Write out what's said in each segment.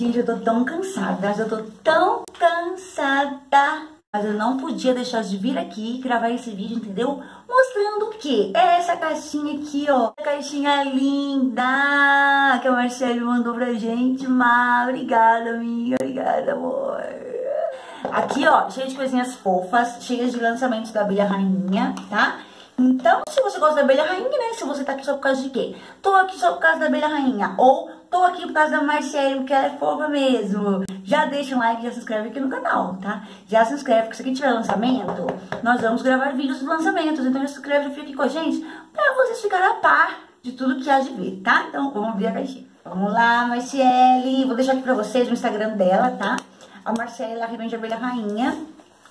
Gente, eu tô tão cansada, eu tô tão cansada. Mas eu não podia deixar de vir aqui gravar esse vídeo, entendeu? Mostrando o quê? Essa caixinha aqui, ó. Caixinha linda que a Marcele mandou pra gente. Má, obrigada, amiga. Obrigada, amor. Aqui, ó, cheia de coisinhas fofas, cheias de lançamentos da abelha rainha, tá? Então, se você gosta da abelha rainha, né? Se você tá aqui só por causa de quê? Tô aqui só por causa da abelha rainha. Ou tô aqui por causa da Marcele, porque ela é fofa mesmo. Já deixa um like já se inscreve aqui no canal, tá? Já se inscreve, porque se aqui tiver lançamento, nós vamos gravar vídeos dos lançamentos. Então já se inscreve e fica aqui com a gente pra vocês ficarem a par de tudo que há de ver, tá? Então vamos ver a caixinha. Vamos lá, Marcele. Vou deixar aqui pra vocês o Instagram dela, tá? A Marcele, ela revende abelha rainha.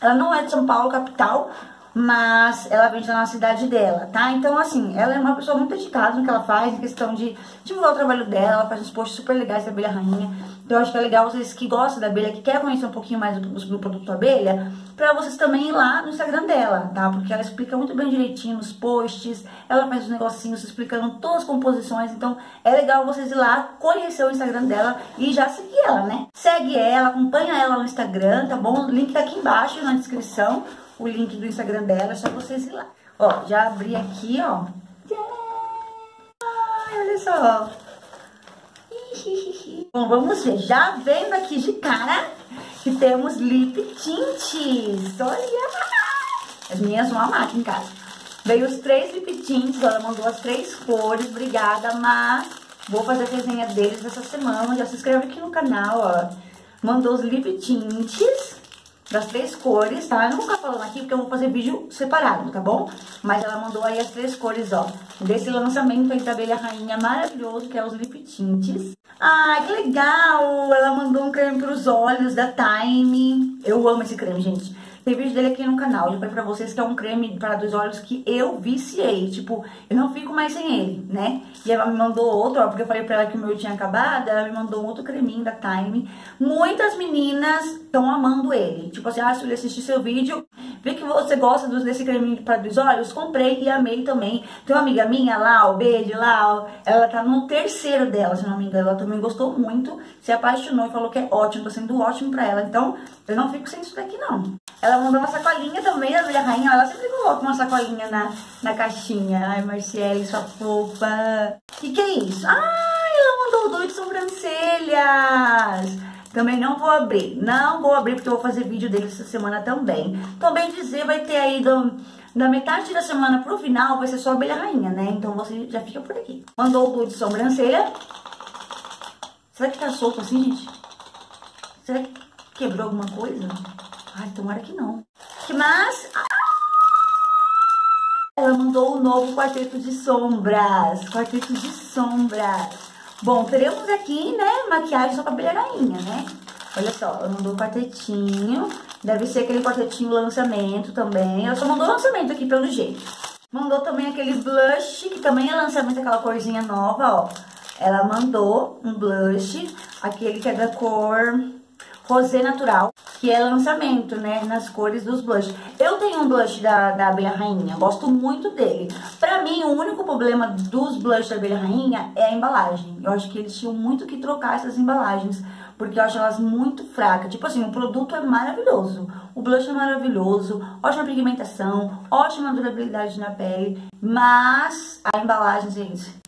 Ela não é de São Paulo, capital, mas ela vende na cidade dela, tá? Então, assim, ela é uma pessoa muito dedicada no que ela faz, em questão de divulgar o trabalho dela, ela faz uns posts super legais da abelha rainha. Então, eu acho que é legal vocês que gostam da abelha, que querem conhecer um pouquinho mais do, produto abelha, pra vocês também ir lá no Instagram dela, tá? Porque ela explica muito bem direitinho nos posts, ela faz os negocinhos explicando todas as composições, então é legal vocês ir lá, conhecer o Instagram dela e já seguir ela, né? Segue ela, acompanha ela no Instagram, tá bom? O link tá aqui embaixo na descrição o link do Instagram dela, é só vocês ir lá. Ó, já abri aqui, ó. Ai, olha só. Bom, vamos ver. Já vendo aqui de cara que temos lip tints. Olha! As minhas vão amar aqui em casa. Veio os três lip tints, ela mandou as três cores. Obrigada, mas vou fazer a resenha deles essa semana. Já se inscreve aqui no canal, ó. Mandou os lip tints das três cores, tá? Eu não vou ficar falando aqui porque eu vou fazer vídeo separado, tá bom? Mas ela mandou aí as três cores, ó, desse lançamento aí da abelha rainha maravilhoso, que é os lip tints. Ah, que legal! Ela mandou um creme pros olhos da Time. Eu amo esse creme, gente. Tem vídeo dele aqui no canal. Eu falei pra vocês que é um creme para dos olhos que eu viciei. Tipo, eu não fico mais sem ele, né? E ela me mandou outro, ó, porque eu falei pra ela que o meu tinha acabado. Ela me mandou outro creminho da Time. Muitas meninas estão amando ele. Tipo assim, ah, se eu assistir seu vídeo, vi que você gosta desse creminho para dos olhos, comprei e amei também. Tem uma amiga minha o beijo ó, ela tá no terceiro dela, se não me engano. Ela também gostou muito, se apaixonou e falou que é ótimo, tá sendo ótimo pra ela. Então, eu não fico sem isso daqui, não. Ela mandou uma sacolinha também da Abelha Rainha. Ela sempre coloca uma sacolinha na, na caixinha. Ai, Marciele, sua fofa. O que, que é isso? Ai, ela mandou dois sobrancelhas. Também não vou abrir. Não vou abrir porque eu vou fazer vídeo dele essa semana também. Também dizer, vai ter aí do, da metade da semana pro final, vai ser só abelha rainha, né? Então você já fica por aqui. Mandou o de sobrancelha. Será que tá solto assim, gente? Será que quebrou alguma coisa? Ai, tomara que não. Que mais? Ela mandou o novo quarteto de sombras. Quarteto de sombras. Bom, teremos aqui, né, maquiagem só pra rainha, né? Olha só, ela mandou o quartetinho. Deve ser aquele quartetinho lançamento também. Ela só mandou lançamento aqui, pelo jeito. Mandou também aquele blush, que também é lançamento, aquela corzinha nova, ó. Ela mandou um blush, aquele que é da cor Rosé Natural, que é lançamento, né, nas cores dos blushes. Eu tenho um blush da, da Abelha Rainha, gosto muito dele. Pra mim, o único problema dos blushes da Abelha Rainha é a embalagem. Eu acho que eles tinham muito que trocar essas embalagens, porque eu acho elas muito fracas. Tipo assim, o produto é maravilhoso, o blush é maravilhoso, ótima pigmentação, ótima durabilidade na pele, mas a embalagem, gente,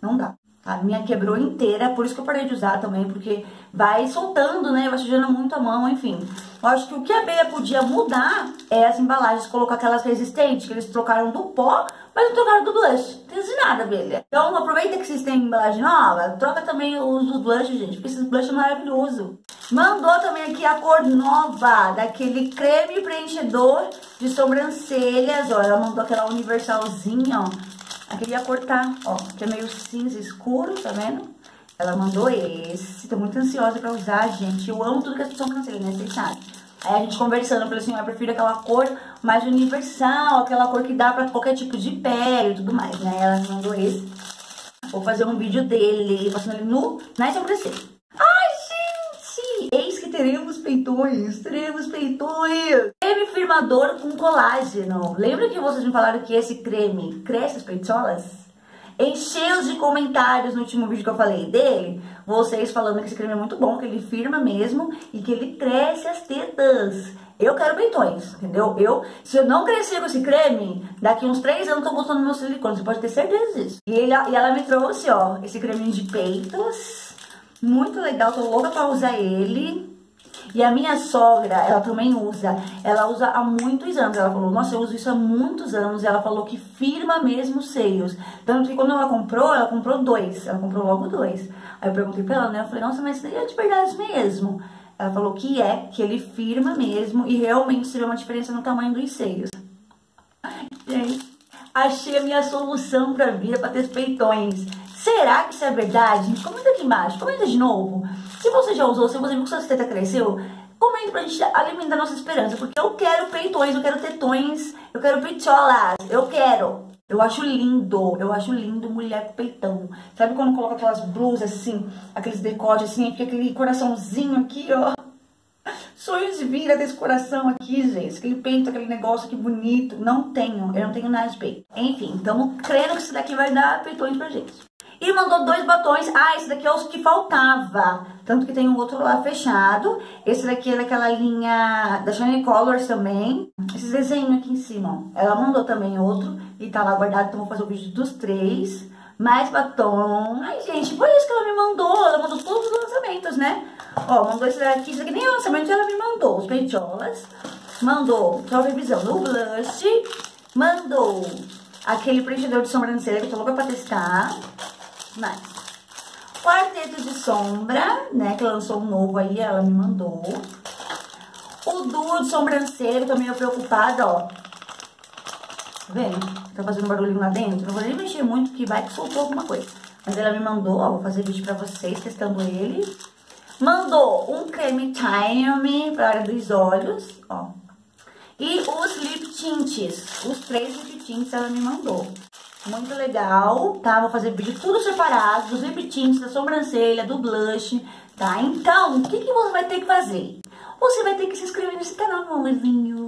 não dá. A minha quebrou inteira, por isso que eu parei de usar também, porque vai soltando, né? Vai sujando muito a mão, enfim. Eu acho que o que a Beia podia mudar é as embalagens, colocar aquelas resistentes, que eles trocaram do pó, mas não trocaram do blush. Não tem nada, abelha. Então aproveita que vocês têm embalagem nova, troca também os, os blushes, gente, porque esse blush é maravilhoso. Mandou também aqui a cor nova daquele creme preenchedor de sobrancelhas, ó. Ela mandou aquela universalzinha, ó Aqui ia cortar, ó, que é meio cinza escuro, tá vendo? Ela mandou esse, tô muito ansiosa pra usar, gente. Eu amo tudo que as pessoas cancelam, né? Vocês sabem. Aí a gente conversando, eu falei assim, eu prefiro aquela cor mais universal, aquela cor que dá pra qualquer tipo de pele e tudo mais, né? Ela mandou esse. Vou fazer um vídeo dele, passando ele nu na sobrancelha peitões, teremos peitões. Creme firmador com colágeno. Lembra que vocês me falaram que esse creme cresce as peitolas? encheu de comentários no último vídeo que eu falei dele, vocês falando que esse creme é muito bom, que ele firma mesmo e que ele cresce as tetas. Eu quero peitões, entendeu? Eu, se eu não crescer com esse creme, daqui uns três anos eu tô botando meu silicone, você pode ter certeza disso. E, ele, e ela me trouxe, ó, esse creminho de peitos, muito legal, tô louca pra usar ele. E a minha sogra, ela também usa. Ela usa há muitos anos. Ela falou, nossa, eu uso isso há muitos anos. E ela falou que firma mesmo os seios. Tanto que quando ela comprou, ela comprou dois. Ela comprou logo dois. Aí eu perguntei pra ela, né? Eu falei, nossa, mas isso é de verdade mesmo? Ela falou que é, que ele firma mesmo e realmente se vê uma diferença no tamanho dos seios. Gente, achei a minha solução pra vida, pra ter peitões. Será que isso é verdade? Comenta aqui embaixo, comenta de novo. Se você já usou, se você viu que sua teta cresceu, comenta pra gente alimentar a nossa esperança. Porque eu quero peitões, eu quero tetões, eu quero peitolas, eu quero. Eu acho lindo, eu acho lindo mulher com peitão. Sabe quando coloca aquelas blusas assim, aqueles decotes assim, aquele coraçãozinho aqui, ó. Sonhos de vida desse coração aqui, gente. Aquele peito, aquele negócio que bonito. Não tenho, eu não tenho nada de peito. Enfim, estamos crendo que isso daqui vai dar peitões pra gente. E mandou dois batons. Ah, esse daqui é o que faltava. Tanto que tem um outro lá fechado. Esse daqui é daquela linha da Shiny Colors também. Esse desenho aqui em cima, ó. Ela mandou também outro. E tá lá guardado, então vou fazer o vídeo dos três. Mais batom. Ai, gente, foi isso que ela me mandou. Ela mandou todos os lançamentos, né? Ó, mandou esse daqui. Isso aqui nem é lançamento, ela me mandou. Os peitolas. Mandou só revisão no blush. Mandou aquele preenchedor de sobrancelha que eu tô louca pra testar mais. Quarteto de sombra, né, que lançou um novo aí, ela me mandou. O duo de sobrancelha, tô meio preocupada, ó. Tá vendo? Tá fazendo barulhinho lá dentro. Não vou nem mexer muito, que vai que soltou alguma coisa. Mas ela me mandou, ó, vou fazer vídeo pra vocês, testando ele. Mandou um creme time pra área dos olhos, ó. E os lip tints, os três lip tints ela me mandou. Muito legal, tá? Vou fazer vídeo tudo separado, dos lip tints, da sobrancelha, do blush, tá? Então, o que, que você vai ter que fazer? Você vai ter que se inscrever nesse canal, meu amorzinho.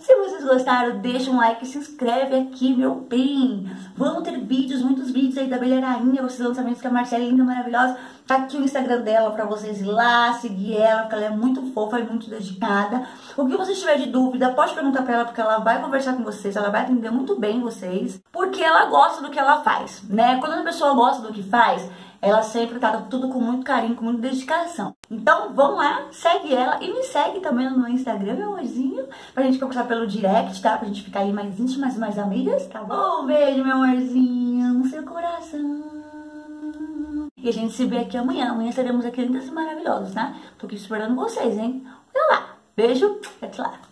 Se vocês gostaram, deixa um like se inscreve aqui, meu bem. Vamos ter vídeos, muitos vídeos aí da Bela Rainha, os lançamentos que a Marcela é linda, maravilhosa. Tá aqui o Instagram dela pra vocês ir lá, seguir ela, porque ela é muito fofa e muito dedicada. O que vocês tiver de dúvida, pode perguntar pra ela, porque ela vai conversar com vocês, ela vai atender muito bem vocês, porque ela gosta do que ela faz, né? Quando a pessoa gosta do que faz, ela sempre trata tudo com muito carinho, com muita dedicação. Então, vamos lá, segue ela e me segue também no Instagram, meu amorzinho, pra gente conversar pelo direct, tá? Pra gente ficar aí mais íntimas, mais amigas, tá bom? Um beijo, meu amorzinho, no seu coração. E a gente se vê aqui amanhã. Amanhã estaremos aqui lindas e maravilhosas, tá? Tô aqui esperando vocês, hein? Olha lá. Beijo. Até lá.